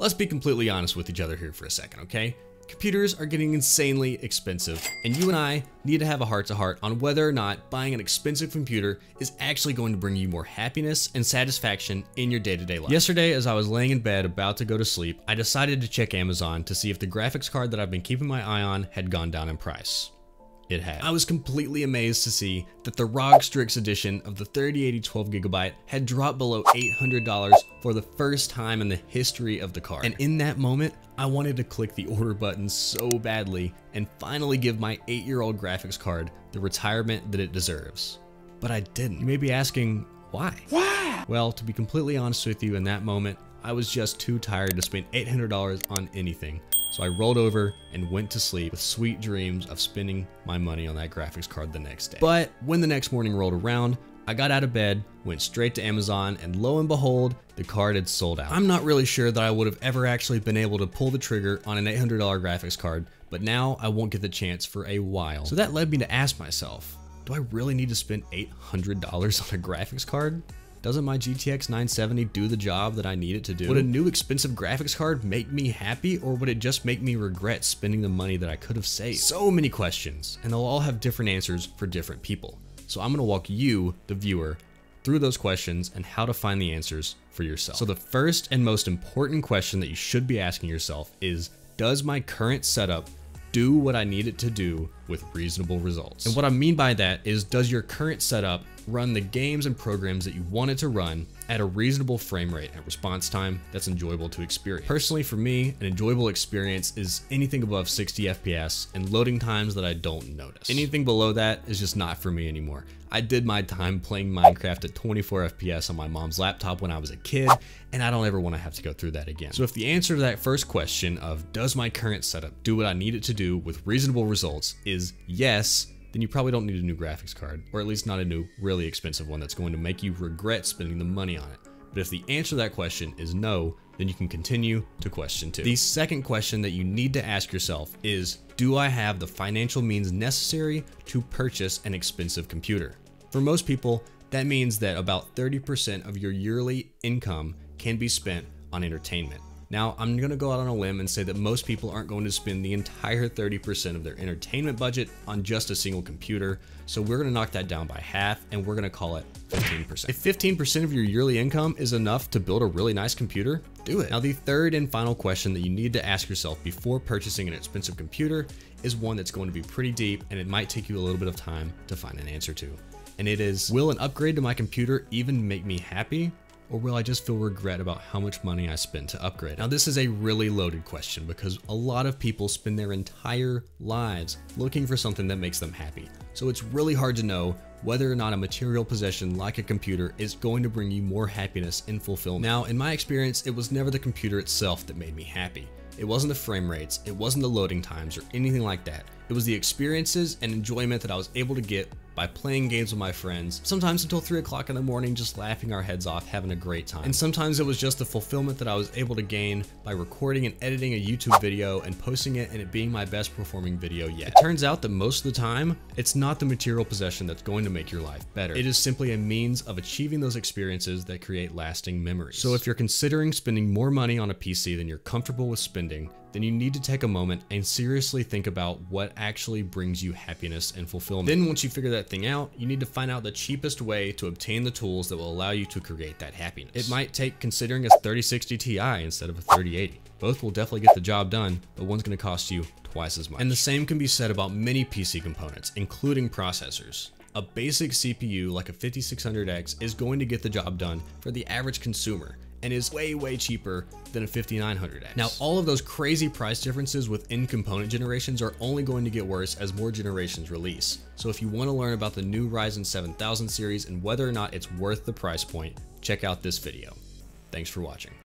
Let's be completely honest with each other here for a second, okay? Computers are getting insanely expensive, and you and I need to have a heart to heart on whether or not buying an expensive computer is actually going to bring you more happiness and satisfaction in your day to day life. Yesterday, as I was laying in bed about to go to sleep, I decided to check Amazon to see if the graphics card that I've been keeping my eye on had gone down in price it had. I was completely amazed to see that the ROG Strix edition of the 3080 12GB had dropped below $800 for the first time in the history of the card. And in that moment, I wanted to click the order button so badly and finally give my 8-year-old graphics card the retirement that it deserves. But I didn't. You may be asking, why? Why? Well, to be completely honest with you, in that moment, I was just too tired to spend $800 on anything. So I rolled over and went to sleep with sweet dreams of spending my money on that graphics card the next day. But when the next morning rolled around, I got out of bed, went straight to Amazon, and lo and behold, the card had sold out. I'm not really sure that I would have ever actually been able to pull the trigger on an $800 graphics card, but now I won't get the chance for a while. So that led me to ask myself, do I really need to spend $800 on a graphics card? Doesn't my GTX 970 do the job that I need it to do? Would a new expensive graphics card make me happy or would it just make me regret spending the money that I could have saved? So many questions and they'll all have different answers for different people. So I'm gonna walk you, the viewer, through those questions and how to find the answers for yourself. So the first and most important question that you should be asking yourself is, does my current setup do what I need it to do with reasonable results. And what I mean by that is does your current setup run the games and programs that you want it to run at a reasonable frame rate and response time that's enjoyable to experience. Personally for me, an enjoyable experience is anything above 60 FPS and loading times that I don't notice. Anything below that is just not for me anymore. I did my time playing Minecraft at 24 FPS on my mom's laptop when I was a kid, and I don't ever want to have to go through that again. So if the answer to that first question of does my current setup do what I need it to do with reasonable results is yes, then you probably don't need a new graphics card, or at least not a new, really expensive one that's going to make you regret spending the money on it. But if the answer to that question is no, then you can continue to question two. The second question that you need to ask yourself is, do I have the financial means necessary to purchase an expensive computer? For most people, that means that about 30% of your yearly income can be spent on entertainment. Now, I'm gonna go out on a limb and say that most people aren't going to spend the entire 30% of their entertainment budget on just a single computer, so we're gonna knock that down by half and we're gonna call it 15%. If 15% of your yearly income is enough to build a really nice computer, do it. Now, the third and final question that you need to ask yourself before purchasing an expensive computer is one that's going to be pretty deep and it might take you a little bit of time to find an answer to. And it is, will an upgrade to my computer even make me happy? Or will I just feel regret about how much money I spent to upgrade? Now this is a really loaded question because a lot of people spend their entire lives looking for something that makes them happy. So it's really hard to know whether or not a material possession like a computer is going to bring you more happiness and fulfillment. Now, in my experience, it was never the computer itself that made me happy. It wasn't the frame rates, it wasn't the loading times or anything like that. It was the experiences and enjoyment that I was able to get by playing games with my friends, sometimes until 3 o'clock in the morning just laughing our heads off, having a great time. And sometimes it was just the fulfillment that I was able to gain by recording and editing a YouTube video and posting it and it being my best performing video yet. It turns out that most of the time, it's not the material possession that's going to make your life better. It is simply a means of achieving those experiences that create lasting memories. So if you're considering spending more money on a PC than you're comfortable with spending, then you need to take a moment and seriously think about what actually brings you happiness and fulfillment. Then once you figure that thing out, you need to find out the cheapest way to obtain the tools that will allow you to create that happiness. It might take considering a 3060 Ti instead of a 3080. Both will definitely get the job done, but one's gonna cost you twice as much. And the same can be said about many PC components, including processors. A basic CPU like a 5600X is going to get the job done for the average consumer, and is way, way cheaper than a 5900X. Now, all of those crazy price differences within component generations are only going to get worse as more generations release. So if you want to learn about the new Ryzen 7000 series and whether or not it's worth the price point, check out this video. Thanks for watching.